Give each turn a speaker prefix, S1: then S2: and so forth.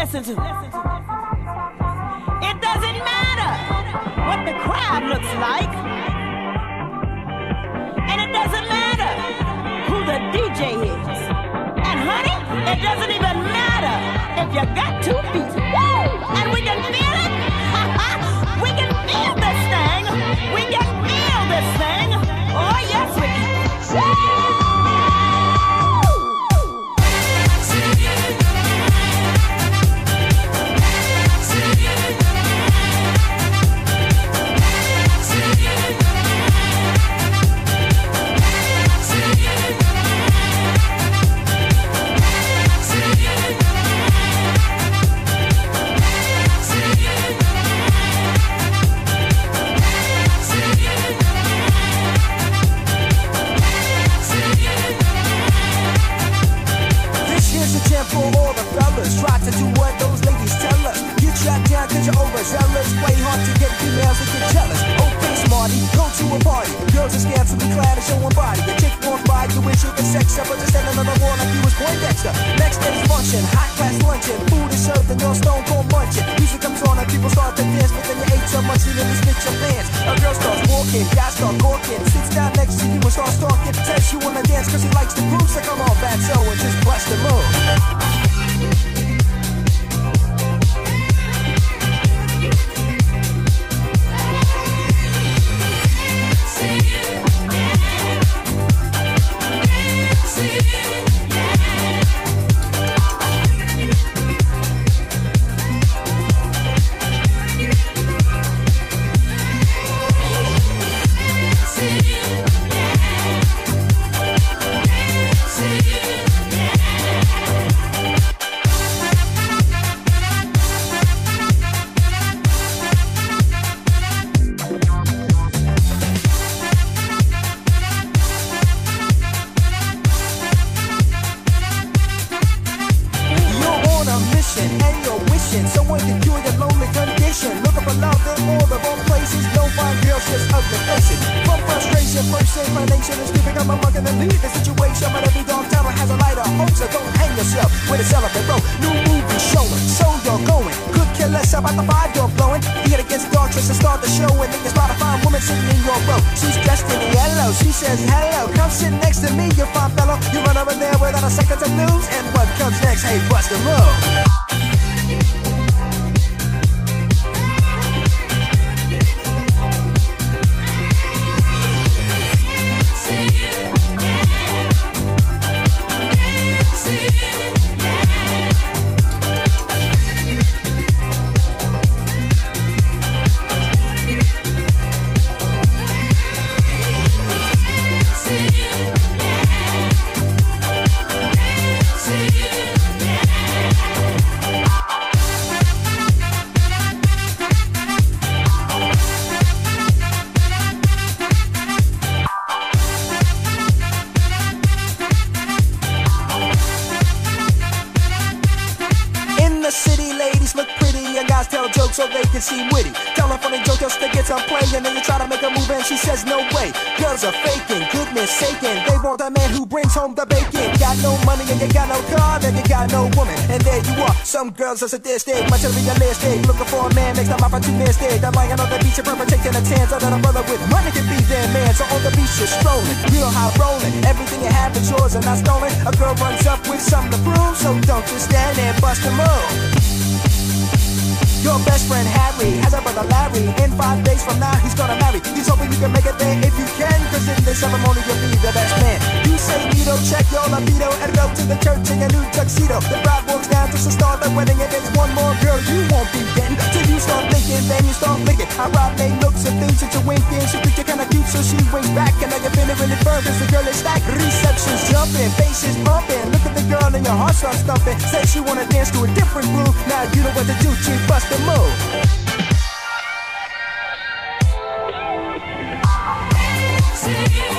S1: listen to. It doesn't matter what the crowd looks like. And it doesn't matter who the DJ is. And honey, it doesn't even matter if you got two feet. Woo! And we can feel it. we can feel this
S2: you're overzealous. Play hard to get females to get jealous. Okay, smarty, go to a party. Girls are scantily clad and showing body. A chick won't buy you wish you could sex her, but just standing on the wall like you was Poindexter. Next day's function, hot class luncheon. Food is served and you're stone cold munching. Music comes on and people start to dance, but then you ate so much you nearly spit your pants. A girl starts walking, guys start corking. Sits down next to you and starts talking. Says she wanna dance cause he likes the groove, so come on, back can your lonely condition. Looking for love in all the wrong places. Don't find girls just ugly faces. From frustration, first inclination is to become a mug and lead the situation. But every dog tower has a lighter hope, so don't hang yourself with a celibate rope. New movie showing, so you're going. Could care less about the vibe you're blowing. Be it against dark tricks and start the show. And then you spot a fine woman sitting in your row. She's dressed in yellow. She says hello. Come sit next to me, you fine fellow. You run over there without a second to lose. And what comes next? Hey, bust a move. So they can seem witty. Tell a funny joke just to get some play and then you try to make a move and she says no way. Girls are faking, goodness saking. They want a man who brings home the bacon. Got no money and you got no car, then you got no woman. And there you are. Some girls are sadistic, much of realistic. Looking for a man makes them opportunistic. They're lying on the beach and perpetrating a chance that a brother with money can be their man. So on the beach you're strolling, real high rolling. Everything you have is yours and not stolen. A girl runs up with something to prove, so don't just stand there, bust a move. Your best friend Harry has a brother Larry. In five days from now, he's gonna marry. He's hoping you can make it there if you can. Cause in the ceremony, you'll be the best man. You say Nito, check your libido, and go to the church in a new tuxedo. The bride walks down just to start the wedding, and there's one more girl you won't be. Till you start thinking, then you start thinking. I rob they looks and things that you wink in. She think you're kinda cute, so she wink back. And now you're feeling really firm, cause the girl is stacked. Reception's jumping, faces bumping. Look at the girl and your heart starts thumping. Say she wanna dance to a different groove. Now you know what to do, She bust the move. see you.